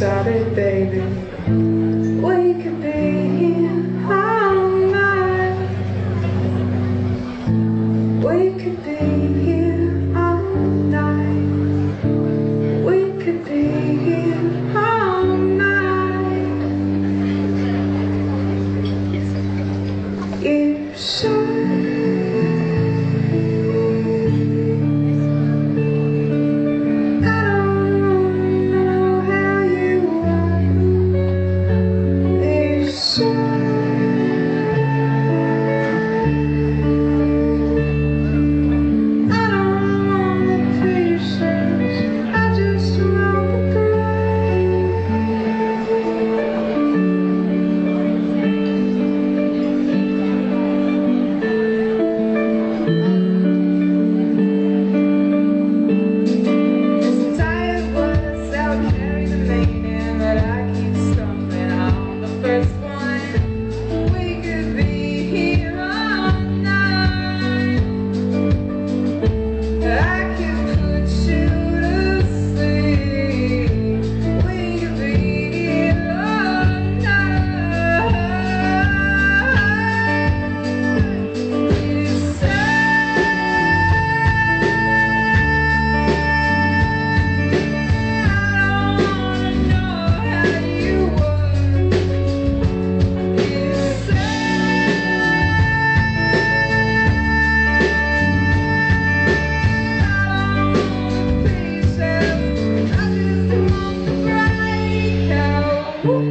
started, baby. We could be. Woo!